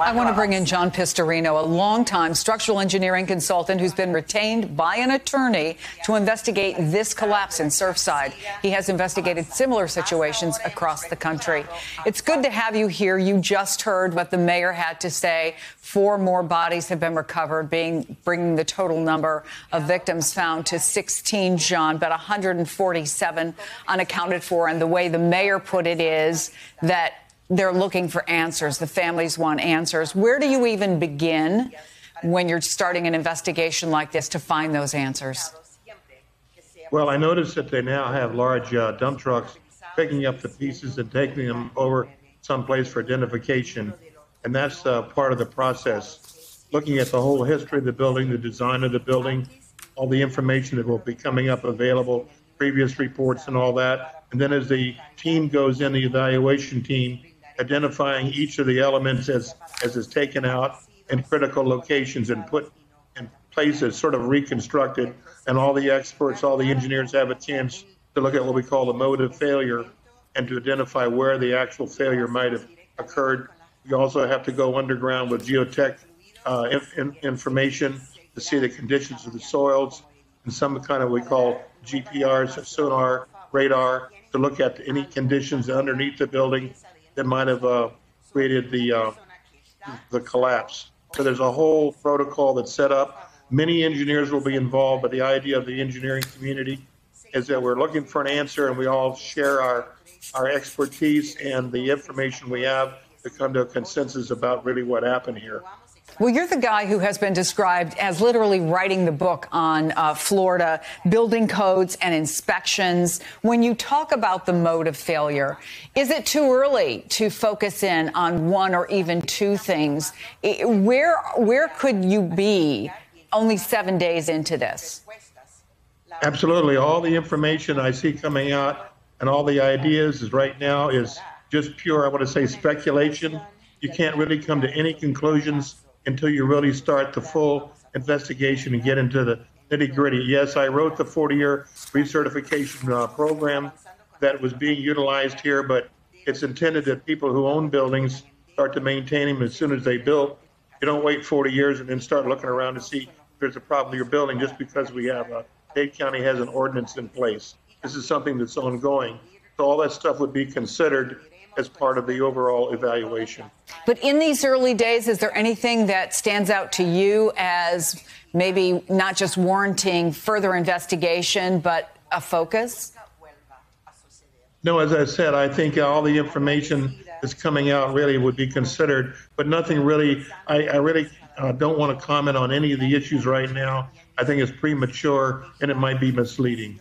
I want to bring in John Pistorino, a longtime structural engineering consultant who's been retained by an attorney to investigate this collapse in Surfside. He has investigated similar situations across the country. It's good to have you here. You just heard what the mayor had to say. Four more bodies have been recovered, being bringing the total number of victims found to 16, John, but 147 unaccounted for. And the way the mayor put it is that they're looking for answers. The families want answers. Where do you even begin when you're starting an investigation like this to find those answers? Well, I noticed that they now have large uh, dump trucks picking up the pieces and taking them over someplace for identification. And that's uh, part of the process. Looking at the whole history of the building, the design of the building, all the information that will be coming up available, previous reports and all that. And then as the team goes in, the evaluation team, identifying each of the elements as, as is taken out in critical locations and put in places, sort of reconstructed. And all the experts, all the engineers have a chance to look at what we call the mode of failure and to identify where the actual failure might have occurred. You also have to go underground with geotech uh, in, in, information to see the conditions of the soils and some kind of what we call GPRs, sonar, radar, to look at any conditions underneath the building that might have uh, created the uh, the collapse. So there's a whole protocol that's set up. Many engineers will be involved, but the idea of the engineering community is that we're looking for an answer, and we all share our our expertise and the information we have to come to a consensus about really what happened here. Well, you're the guy who has been described as literally writing the book on uh, Florida building codes and inspections. When you talk about the mode of failure, is it too early to focus in on one or even two things? Where where could you be only seven days into this? Absolutely. All the information I see coming out and all the ideas is right now is just pure, I want to say, speculation. You can't really come to any conclusions until you really start the full investigation and get into the nitty gritty. Yes, I wrote the 40 year recertification uh, program that was being utilized here, but it's intended that people who own buildings start to maintain them as soon as they build. You don't wait 40 years and then start looking around to see if there's a problem with your building just because we have a Dade County has an ordinance in place. This is something that's ongoing. So all that stuff would be considered as part of the overall evaluation. But in these early days, is there anything that stands out to you as maybe not just warranting further investigation, but a focus? No, as I said, I think all the information that's coming out really would be considered, but nothing really, I, I really uh, don't want to comment on any of the issues right now. I think it's premature and it might be misleading.